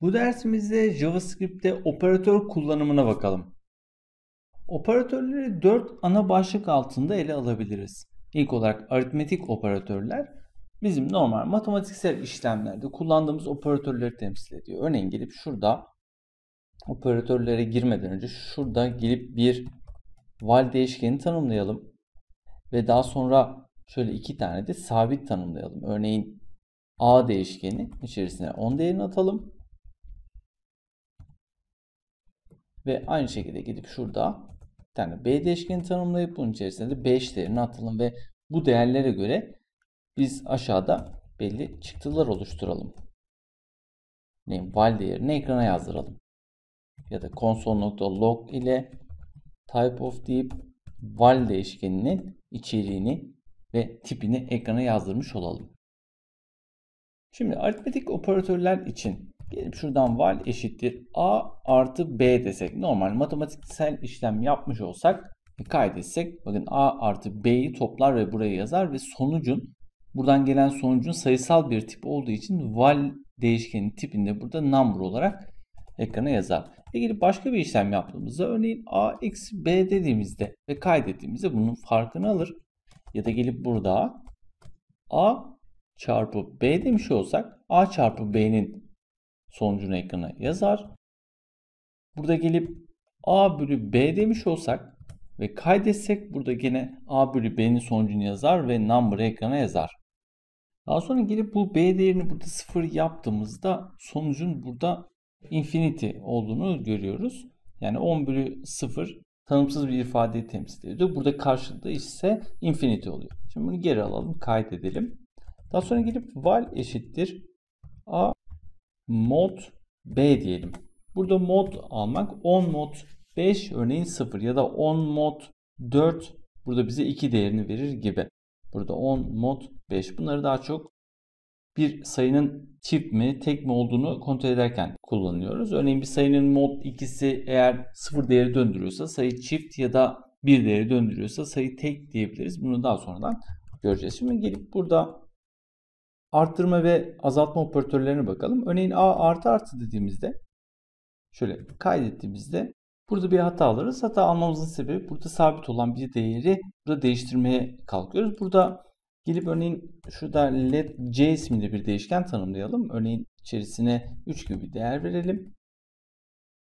Bu dersimizde JavaScript'te operatör kullanımına bakalım. Operatörleri 4 ana başlık altında ele alabiliriz. İlk olarak aritmetik operatörler bizim normal matematiksel işlemlerde kullandığımız operatörleri temsil ediyor. Örneğin gelip şurada operatörlere girmeden önce şurada gelip bir val değişkeni tanımlayalım. Ve daha sonra şöyle iki tane de sabit tanımlayalım. Örneğin a değişkeni içerisine 10 değerini atalım. Ve aynı şekilde gidip şurada bir tane B değişkeni tanımlayıp bunun içerisinde de 5 değerini atalım ve bu değerlere göre biz aşağıda belli çıktılar oluşturalım. Name val değerini ekrana yazdıralım. Ya da console.log ile type of deyip val değişkeninin içeriğini ve tipini ekrana yazdırmış olalım. Şimdi aritmetik operatörler için Gelip şuradan val eşittir a artı b desek. Normal matematiksel işlem yapmış olsak kaydetsek bakın a artı b'yi toplar ve buraya yazar ve sonucun buradan gelen sonucun sayısal bir tip olduğu için val değişkenin tipinde burada number olarak ekrana yazar. Ve gelip başka bir işlem yaptığımızda örneğin a eksi b dediğimizde ve kaydettiğimizde bunun farkını alır. Ya da gelip burada a çarpı b demiş olsak a çarpı b'nin sonucunu ekrana yazar. Burada gelip A bölü B demiş olsak ve kaydetsek burada gene A bölü B'nin sonucunu yazar ve number ekrana yazar. Daha sonra gelip bu B değerini burada 0 yaptığımızda sonucun burada infinity olduğunu görüyoruz. Yani 10 bölü 0 tanımsız bir ifadeyi temsil ediyor. Burada karşılığı ise infinity oluyor. Şimdi bunu geri alalım, kaydedelim. Daha sonra gelip val eşittir a mod B diyelim. Burada mod almak 10 mod 5 örneğin 0 ya da 10 mod 4 burada bize 2 değerini verir gibi. Burada 10 mod 5 bunları daha çok bir sayının çift mi tek mi olduğunu kontrol ederken kullanıyoruz. Örneğin bir sayının mod ikisi eğer 0 değeri döndürüyorsa sayı çift ya da 1 değeri döndürüyorsa sayı tek diyebiliriz. Bunu daha sonradan göreceğiz. Şimdi gelip burada arttırma ve azaltma operatörlerine bakalım. Örneğin a artı artı dediğimizde şöyle kaydettiğimizde burada bir hata alırız. Hata almamızın sebebi burada sabit olan bir değeri burada değiştirmeye kalkıyoruz. Burada gelip örneğin şurada let c isminde bir değişken tanımlayalım. Örneğin içerisine 3 gibi bir değer verelim.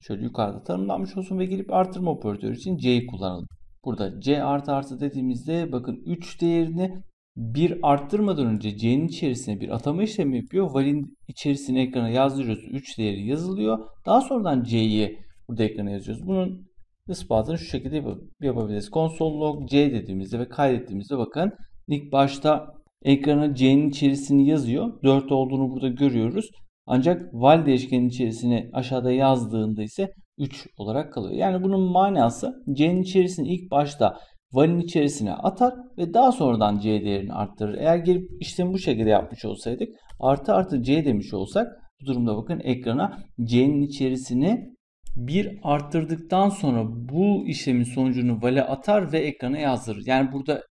Şöyle yukarıda tanımlanmış olsun ve gelip artırma operatörü için c'yi kullanalım. Burada c artı artı dediğimizde bakın 3 değerini bir arttırmadan önce C'nin içerisine bir atama işlemi yapıyor. Val'in içerisine ekrana yazdırıyoruz. 3 değeri yazılıyor. Daha sonradan C'yi burada ekrana yazıyoruz. Bunun ispatını şu şekilde yapabiliriz. Console log C dediğimizde ve kaydettiğimizde bakın ilk başta ekrana C'nin içerisini yazıyor. 4 olduğunu burada görüyoruz. Ancak val değişkenin içerisine aşağıda yazdığında ise 3 olarak kalıyor. Yani bunun manası C'nin içerisini ilk başta valin içerisine atar ve daha sonradan c değerini arttırır. Eğer gelip işlemi bu şekilde yapmış olsaydık artı artı c demiş olsak bu durumda bakın ekrana c'nin içerisine bir arttırdıktan sonra bu işlemin sonucunu vale atar ve ekrana yazdırır. Yani burada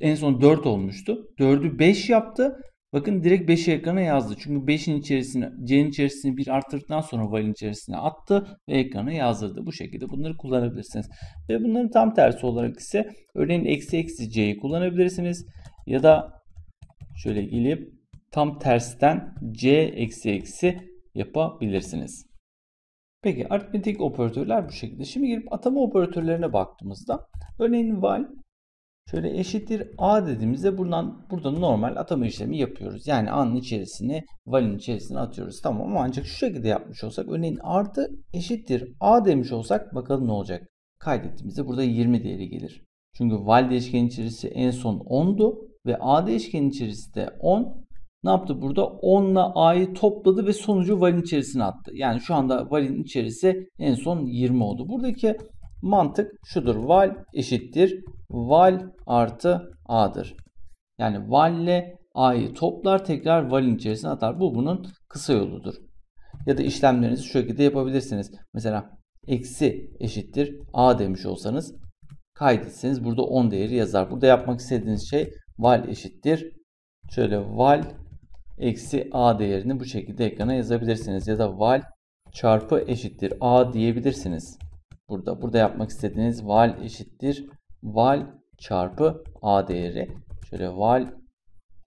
en son 4 olmuştu. 4'ü 5 yaptı Bakın direkt 5'i ekrana yazdı. Çünkü 5'in içerisine C'nin içerisine bir arttırdıktan sonra valin içerisine attı ve ekrana yazdırdı. Bu şekilde bunları kullanabilirsiniz. Ve bunların tam tersi olarak ise örneğin eksi eksi C'yi kullanabilirsiniz. Ya da şöyle gelip tam tersten C eksi eksi yapabilirsiniz. Peki aritmetik operatörler bu şekilde. Şimdi gelip atama operatörlerine baktığımızda örneğin val Şöyle eşittir a dediğimizde buradan burada normal atama işlemi yapıyoruz. Yani a'nın içerisine valin içerisine atıyoruz. Tamam ama ancak şu şekilde yapmış olsak örneğin artı eşittir a demiş olsak bakalım ne olacak. Kaydettiğimizde burada 20 değeri gelir. Çünkü val değişkenin içerisi en son 10'du ve a değişkenin içerisi de 10. Ne yaptı burada? 10 ile a'yı topladı ve sonucu valin içerisine attı. Yani şu anda valin içerisi en son 20 oldu. Buradaki mantık şudur. Val eşittir val artı a'dır. Yani val ile a'yı toplar tekrar valin içerisine atar. Bu bunun kısa yoludur. Ya da işlemlerinizi şu şekilde yapabilirsiniz. Mesela eksi eşittir a demiş olsanız kaydetseniz burada 10 değeri yazar. Burada yapmak istediğiniz şey val eşittir. Şöyle val eksi a değerini bu şekilde ekrana yazabilirsiniz. Ya da val çarpı eşittir a diyebilirsiniz. Burada burada yapmak istediğiniz val eşittir val çarpı a değeri. Şöyle val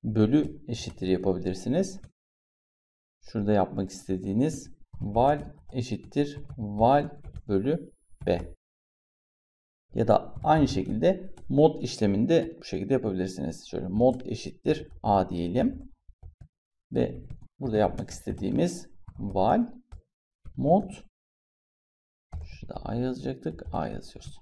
bölü eşittir yapabilirsiniz. Şurada yapmak istediğiniz val eşittir val bölü b. Ya da aynı şekilde mod işleminde bu şekilde yapabilirsiniz. Şöyle mod eşittir a diyelim. Ve burada yapmak istediğimiz val mod şurada a yazacaktık. a yazıyoruz.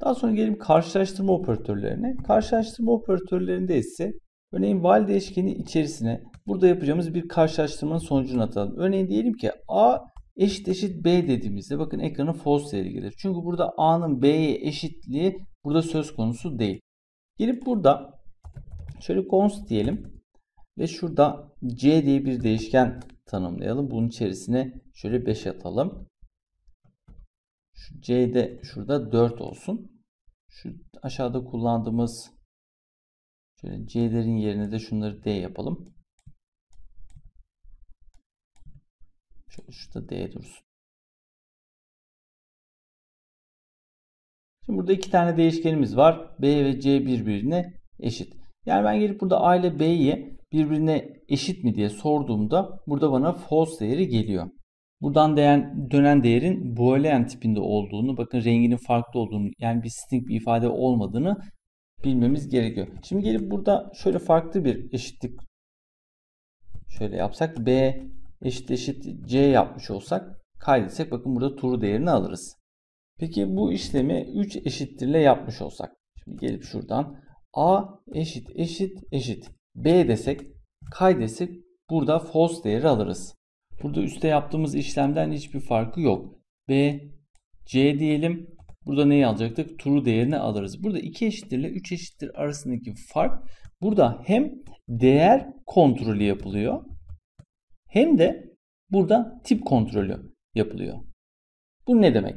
Daha sonra gelelim karşılaştırma operatörlerine. Karşılaştırma operatörlerinde ise örneğin val değişkeni içerisine burada yapacağımız bir karşılaştırmanın sonucunu atalım. Örneğin diyelim ki a eşit eşit b dediğimizde bakın ekranı false değeri gelir. Çünkü burada a'nın b'ye eşitliği burada söz konusu değil. Gelip burada şöyle const diyelim ve şurada c diye bir değişken tanımlayalım. Bunun içerisine şöyle 5 atalım. Şu c'de şurada 4 olsun. Şu aşağıda kullandığımız şöyle c'lerin yerine de şunları d yapalım. Şöyle şurada D dursun. Şimdi burada iki tane değişkenimiz var. B ve C birbirine eşit. Yani ben gelip burada A ile B'yi birbirine eşit mi diye sorduğumda burada bana false değeri geliyor. Buradan değer, dönen değerin boolean tipinde olduğunu, bakın renginin farklı olduğunu, yani bir string bir ifade olmadığını bilmemiz gerekiyor. Şimdi gelip burada şöyle farklı bir eşitlik şöyle yapsak B eşit eşit c yapmış olsak kaydetsek bakın burada true değerini alırız. Peki bu işlemi 3 eşittirle yapmış olsak. Şimdi gelip şuradan a eşit eşit eşit b desek kaydetsek burada false değeri alırız. Burada üstte yaptığımız işlemden hiçbir farkı yok. b c diyelim. Burada neyi alacaktık? True değerini alırız. Burada 2 eşittirle 3 eşittir arasındaki fark burada hem değer kontrolü yapılıyor hem de burada tip kontrolü yapılıyor. Bu ne demek?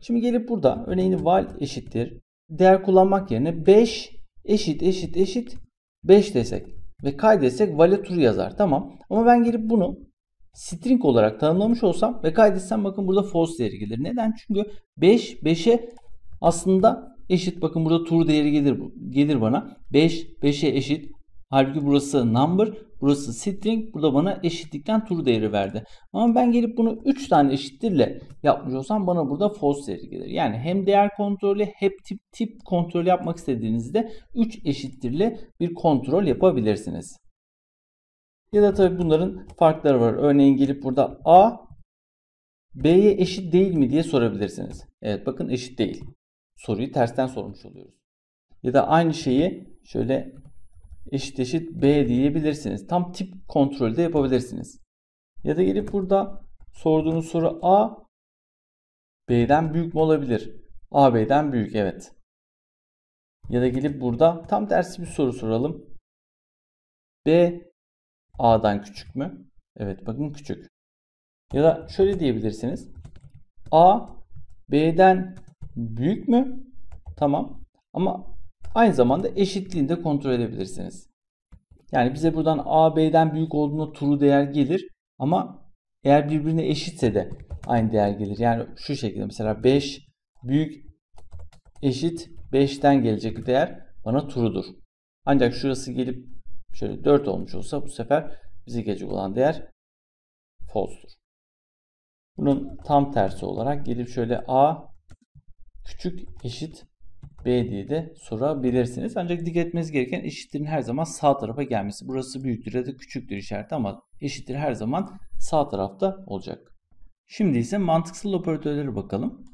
Şimdi gelip burada örneğin val eşittir değer kullanmak yerine 5 eşit eşit eşit 5 desek ve kaydetsek vale true yazar. Tamam. Ama ben gelip bunu string olarak tanımlamış olsam ve kaydetsem bakın burada false değeri gelir. Neden? Çünkü 5 5'e aslında eşit. Bakın burada true değeri gelir gelir bana. 5 5'e eşit. Halbuki burası number, burası string. Burada bana eşitlikten true değeri verdi. Ama ben gelip bunu 3 tane eşittirle yapmış olsam bana burada false değeri gelir. Yani hem değer kontrolü hem tip tip kontrol yapmak istediğinizde 3 eşittirle bir kontrol yapabilirsiniz. Ya da tabii bunların farkları var. Örneğin gelip burada A B'ye eşit değil mi diye sorabilirsiniz. Evet bakın eşit değil. Soruyu tersten sormuş oluyoruz. Ya da aynı şeyi şöyle eşit eşit B diyebilirsiniz. Tam tip kontrolü de yapabilirsiniz. Ya da gelip burada sorduğunuz soru A B'den büyük mü olabilir? A B'den büyük evet. Ya da gelip burada tam tersi bir soru soralım. B A'dan küçük mü? Evet bakın küçük. Ya da şöyle diyebilirsiniz. A B'den büyük mü? Tamam. Ama Aynı zamanda eşitliğini de kontrol edebilirsiniz. Yani bize buradan A, B'den büyük olduğunda true değer gelir. Ama eğer birbirine eşitse de aynı değer gelir. Yani şu şekilde mesela 5 büyük eşit 5'ten gelecek değer bana true'dur. Ancak şurası gelip şöyle 4 olmuş olsa bu sefer bize gelecek olan değer false'dur. Bunun tam tersi olarak gelip şöyle A küçük eşit B diye de sorabilirsiniz. Ancak dikkat etmeniz gereken eşittirin her zaman sağ tarafa gelmesi. Burası büyüktür ya da küçüktür işareti ama eşittir her zaman sağ tarafta olacak. Şimdi ise mantıksal operatörlere bakalım.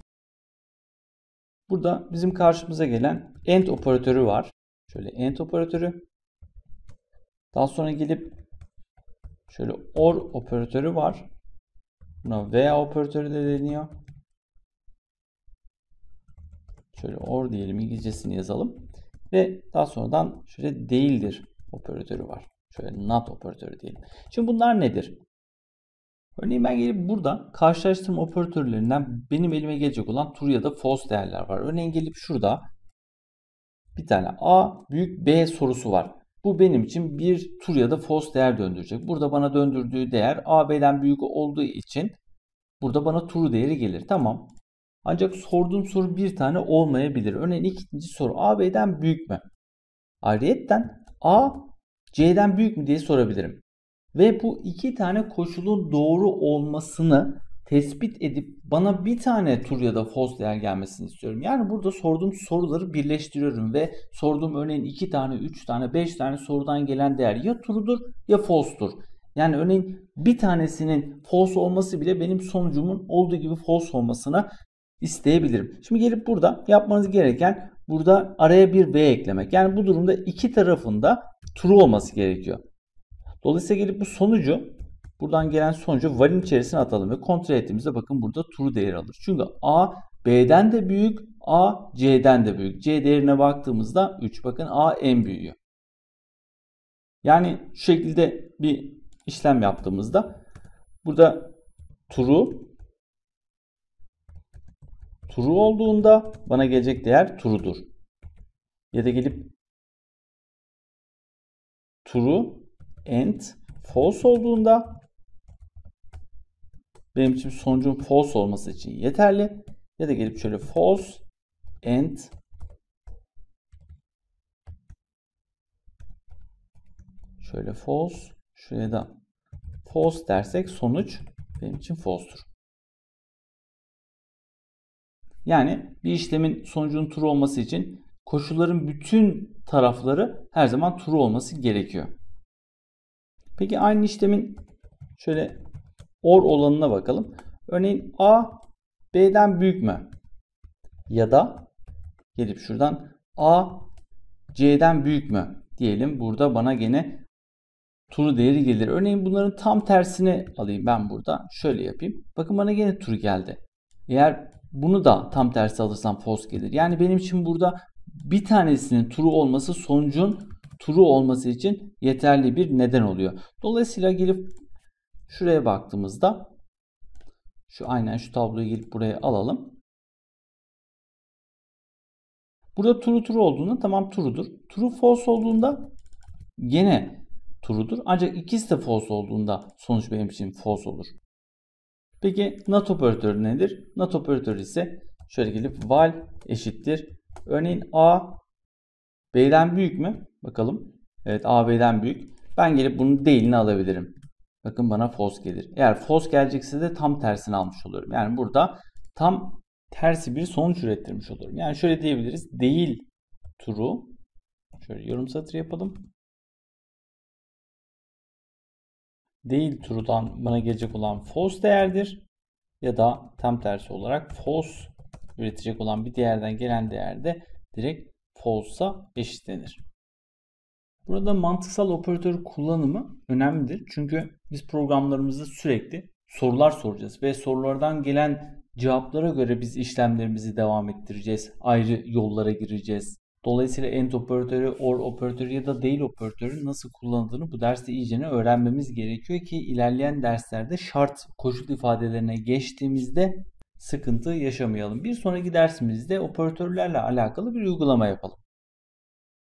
Burada bizim karşımıza gelen AND operatörü var. Şöyle AND operatörü. Daha sonra gelip şöyle OR operatörü var. Buna veya operatörü de deniyor. Şöyle or diyelim İngilizcesini yazalım. Ve daha sonradan şöyle değildir operatörü var. Şöyle not operatörü diyelim. Şimdi bunlar nedir? Örneğin ben gelip burada karşılaştırma operatörlerinden benim elime gelecek olan true ya da false değerler var. Örneğin gelip şurada bir tane A büyük B sorusu var. Bu benim için bir tur ya da false değer döndürecek. Burada bana döndürdüğü değer A B'den büyük olduğu için burada bana true değeri gelir. Tamam. Ancak sorduğum soru bir tane olmayabilir. Örneğin ikinci soru A B'den büyük mü? Ayrıyetten A C'den büyük mü diye sorabilirim. Ve bu iki tane koşulun doğru olmasını tespit edip bana bir tane tur ya da false değer gelmesini istiyorum. Yani burada sorduğum soruları birleştiriyorum ve sorduğum örneğin iki tane, üç tane, beş tane sorudan gelen değer ya true'dur ya false'dur. Yani örneğin bir tanesinin false olması bile benim sonucumun olduğu gibi false olmasına isteyebilirim. Şimdi gelip burada yapmanız gereken burada araya bir v eklemek. Yani bu durumda iki tarafında true olması gerekiyor. Dolayısıyla gelip bu sonucu buradan gelen sonucu valin içerisine atalım ve kontrol ettiğimizde bakın burada true değeri alır. Çünkü A B'den de büyük, A C'den de büyük. C değerine baktığımızda 3. Bakın A en büyüğü. Yani şu şekilde bir işlem yaptığımızda burada true true olduğunda bana gelecek değer true'dur. Ya da gelip true and false olduğunda benim için sonucun false olması için yeterli. Ya da gelip şöyle false and şöyle false şuraya da false dersek sonuç benim için false'tur. Yani bir işlemin sonucunun true olması için koşulların bütün tarafları her zaman true olması gerekiyor. Peki aynı işlemin şöyle or olanına bakalım. Örneğin A B'den büyük mü? Ya da gelip şuradan A C'den büyük mü? Diyelim burada bana gene true değeri gelir. Örneğin bunların tam tersini alayım ben burada. Şöyle yapayım. Bakın bana gene true geldi. Eğer bunu da tam tersi alırsam false gelir. Yani benim için burada bir tanesinin true olması sonucun true olması için yeterli bir neden oluyor. Dolayısıyla gelip şuraya baktığımızda şu aynen şu tabloyu gelip buraya alalım. Burada true true olduğunda tamam true'dur. True false olduğunda gene true'dur. Ancak ikisi de false olduğunda sonuç benim için false olur. Peki not operatörü nedir? Not operatörü ise şöyle gelip val eşittir. Örneğin a b'den büyük mü? Bakalım. Evet a b'den büyük. Ben gelip bunun değilini alabilirim. Bakın bana false gelir. Eğer false gelecekse de tam tersini almış oluyorum. Yani burada tam tersi bir sonuç ürettirmiş oluyorum. Yani şöyle diyebiliriz. Değil true. Şöyle yorum satır yapalım. Değil true'dan bana gelecek olan false değerdir. Ya da tam tersi olarak false üretecek olan bir değerden gelen değerde direkt false'a eşitlenir. Burada mantıksal operatör kullanımı önemlidir. Çünkü biz programlarımızda sürekli sorular soracağız ve sorulardan gelen cevaplara göre biz işlemlerimizi devam ettireceğiz. Ayrı yollara gireceğiz. Dolayısıyla AND operatörü, OR operatörü ya da değil operatörü nasıl kullanıldığını bu derste iyicene öğrenmemiz gerekiyor ki ilerleyen derslerde şart koşul ifadelerine geçtiğimizde sıkıntı yaşamayalım. Bir sonraki dersimizde operatörlerle alakalı bir uygulama yapalım.